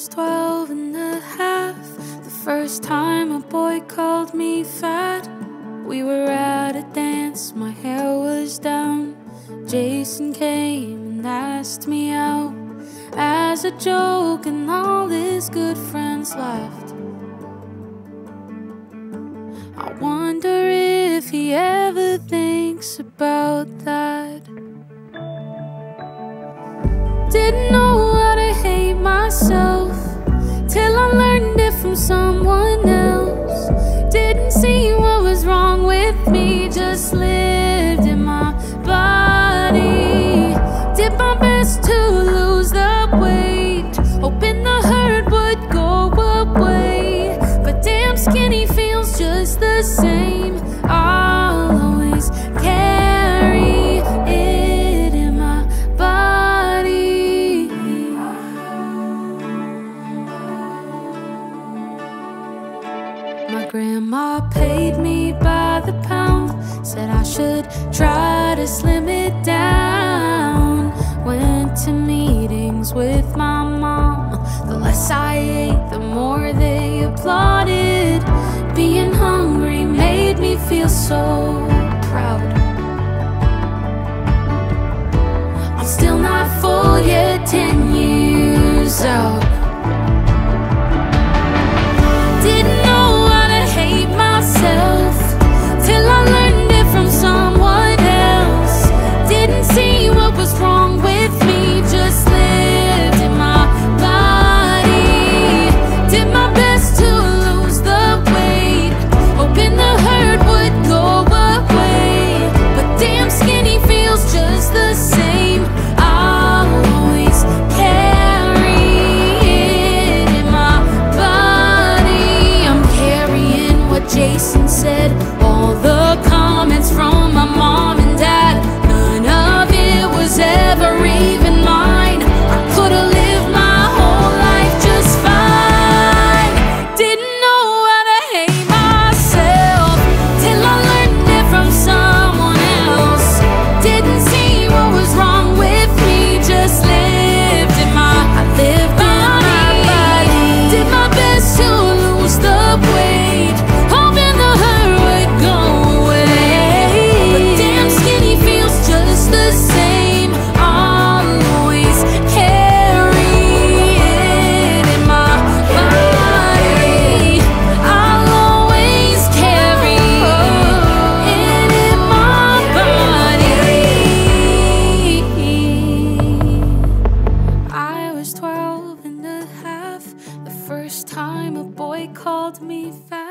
was 12 and a half. The first time a boy called me fat. We were at a dance, my hair was down. Jason came and asked me out as a joke, and all his good friends laughed. I wonder if he ever thinks about that. Didn't know how to hate myself. i always carry my grandma paid me by the pound Said I should try to slim it down. Went to meetings with my mom. The less I ate, the more they applauded. so proud. I'm still not full yet, ten years out. Called me fast.